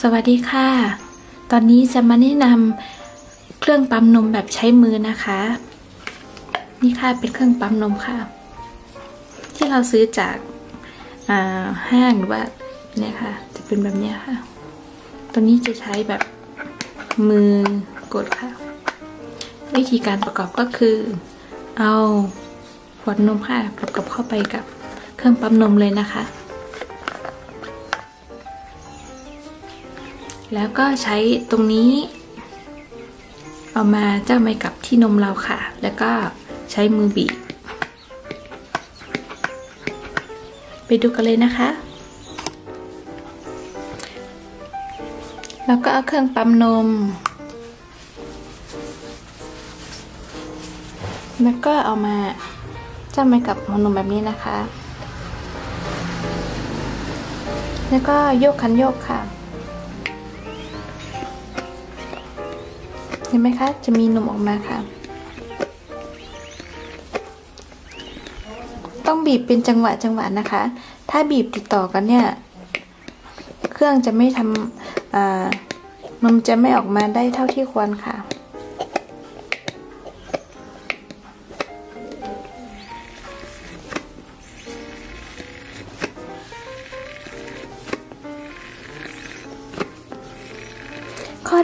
สวัสดีค่ะ ตอนนี้จะมาแนะนำเครื่องปั๊มนมแบบใช้มือนะคะ นี่ค่ะเป็นเครื่องปั๊มนมค่ะ ที่เราซื้อจากห้างหรือว่าเนี่ยค่ะ จะเป็นแบบนี้ค่ะ ตัวนี้จะใช้แบบมือกดค่ะ วิธีการประกอบก็คือ เอาขวดนมค่ะประกอบเข้าไปกับเครื่องปั๊มนมเลยนะคะ แล้วก็ใช้ตรงนี้ เอามาเจ้าไม่กับที่นมเราค่ะ แล้วก็ใช้มือบีบไปดูกันเลยนะคะ แล้วก็เอาเครื่องปั๊มนม แล้วก็เอามาจ้าไม่กับหัวนมแบบนี้นะคะ แล้วก็โยกคันโยกค่ะ ห็นไหมคะจะมีนมออกมาค่ะ ต้องบีบเป็นจังหวะจังหวะนะคะ ถ้าบีบติดต่อกันเนี่ย เครื่องจะไม่ทำนมจะไม่ออกมาได้เท่าที่ควรค่ะ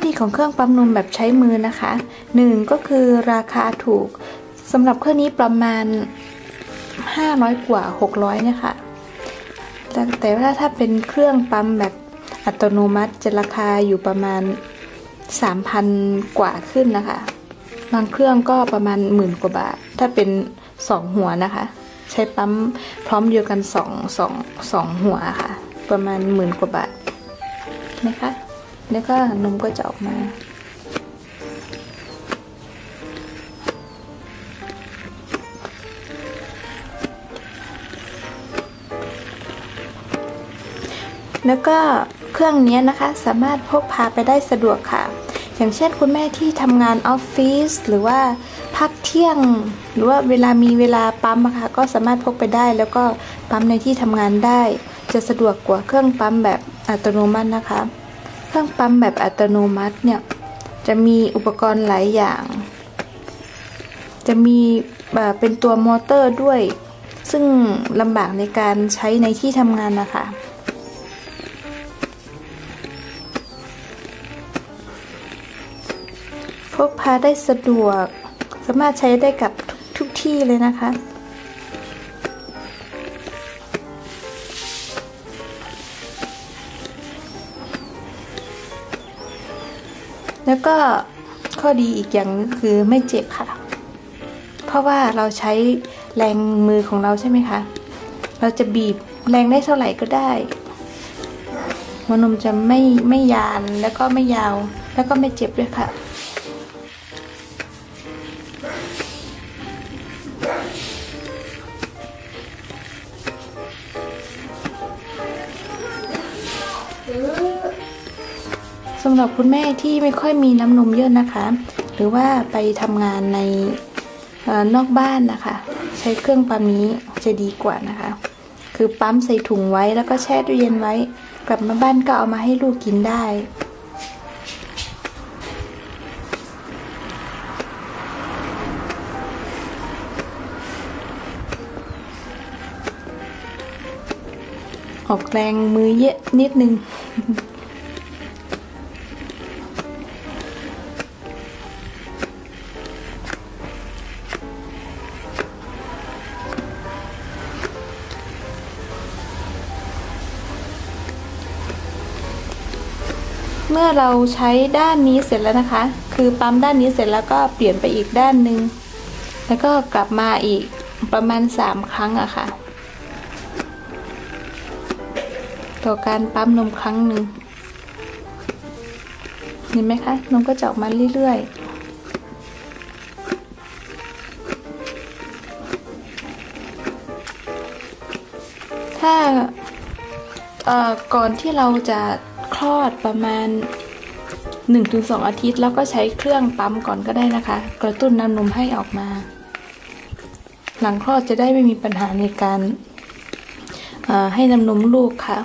ดีของเครื่องปั๊มนมแบบใช้มือนะคะหนึ่งก็คือราคาถูกสำหรับเครื่องนี้ประมาณ 500 กว่า 600เนี่ยค่ะแต่แต่ว่าถ้าเป็นเครื่องปั๊มแบบอัตโนมัติจะราคาอยู่ประมาณ 3,000 กว่าขึ้นนะคะ บางเครื่องก็ประมาณหมื่นกว่าบาท ถ้าเป็น 2 หัวนะคะ ใช้ปั๊มพร้อมเดียวกัน 2 2 2 หัวค่ะ ประมาณหมื่นกว่าบาทนะคะ แล้วก็นมก็จะออกมา แล้วก็เครื่องนี้นะคะสามารถพกพาไปได้สะดวกค่ะ อย่างเช่นคุณแม่ที่ทำงานออฟฟิศหรือว่าพักเที่ยง หรือว่าเวลามีเวลาปั๊มค่ะก็สามารถพกไปได้ แล้วก็ปั๊มในที่ทำงานได้ จะสะดวกกว่าเครื่องปั๊มแบบอัตโนมัตินะคะ เครื่องปั๊มแบบอัตโนมัติเนี่ย จะมีอุปกรณ์หลายอย่าง จะมีเป็นตัวมอเตอร์ด้วย ซึ่งลำบากในการใช้ในที่ทำงานนะคะพกพาได้สะดวก สามารถใช้ได้กับทุกที่เลยนะคะ แล้วก็ข้อดีอีกอย่างคือไม่เจ็บค่ะ เพราะว่าเราใช้แรงมือของเราใช่ไหมคะ เราจะบีบแรงได้เท่าไหร่ก็ได้หัวนมจะไม่ไม่ยานแล้วก็ไม่ยาว แล้วก็ไม่เจ็บด้วยค่ะสำหรับคุณแม่ที่ไม่ค่อยมีน้ำนมเยอะนะคะ หรือว่าไปทำงานในนอกบ้านนะคะ ใช้เครื่องปั๊มนี้จะดีกว่านะคะ คือปั๊มใส่ถุงไว้แล้วก็แช่ตู้เย็นไว้ กลับมาบ้านก็เอามาให้ลูกกินได้ออกแรงมือเยอะนิดนึง เมื่อเราใช้ด้านนี้เสร็จแล้วนะคะ คือปั๊มด้านนี้เสร็จแล้วก็เปลี่ยนไปอีกด้านหนึ่งแล้วก็กลับมาอีกประมาณสามครั้งอะค่ะ ต่อการปั๊มนมครั้งหนึ่งเห็นไหมคะ นมก็จะออกมาเรื่อยๆถ้าก่อนที่เราจะ คลอดประมาณ 1-2 อาทิตย์ แล้วก็ใช้เครื่องปั๊มก่อนก็ได้นะคะ กระตุ้นน้ำนมให้ออกมา หลังคลอดจะได้ไม่มีปัญหาในการให้น้ำนมลูกค่ะ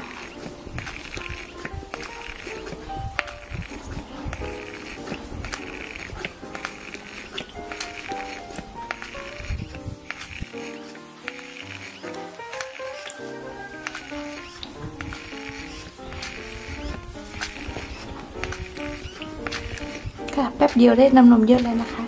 เดียวได้น้ำนมเยอะเลยนะคะ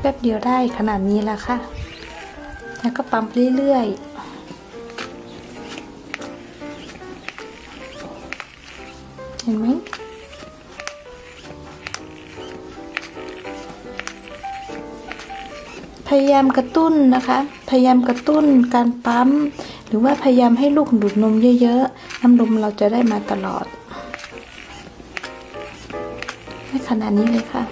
แป๊บเดียวได้ขนาดนี้แล้วค่ะ แล้วก็ปั๊มเรื่อยๆเห็นไหมพยายามกระตุ้นนะคะ พยายามกระตุ้นการปั๊ม รือว่าพยายามให้ลูกดูดนมเยอะๆ น้ำนมเราจะได้มาตลอดให้ขนาดนี้เลยค่ะ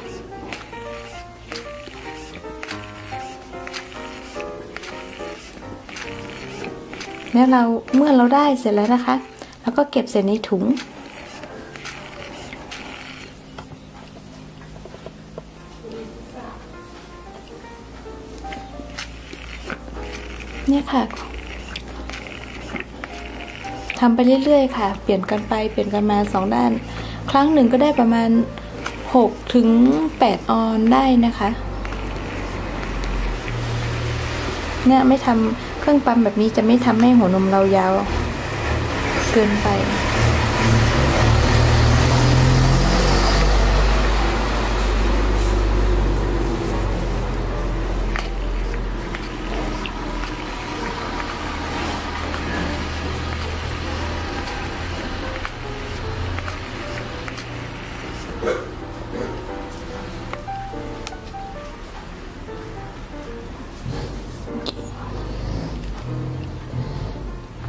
แล้วเราเมื่อเราได้เสร็จแล้วนะคะ แล้วก็เก็บใส่ในถุง เนี่ยค่ะ ทำไปเรื่อยๆค่ะ เปลี่ยนกันไปเปลี่ยนกันมาสองด้าน ครั้งหนึ่งก็ได้ประมาณ6ถึง8ออนได้นะคะเนี่ยไม่ทำเครื่องปั๊มแบบนี้จะไม่ทำให้หัวนมเรายาว เกินไป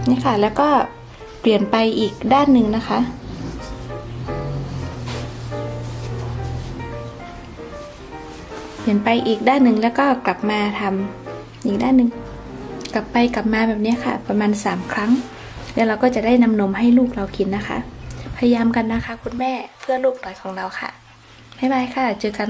นี่ค่ะ แล้วก็เปลี่ยนไปอีกด้านหนึ่งนะคะ เปลี่ยนไปอีกด้านหนึ่งแล้วก็กลับมาทำอีกด้านหนึ่งกลับไปกลับมาแบบนี้ค่ะ ประมาณสามครั้ง แล้วเราก็จะได้นำนมให้ลูกเรากินนะคะ พยายามกันนะคะ คุณแม่เพื่อลูกหลอยของเราค่ะบ๊ายบายค่ะ เจอกัน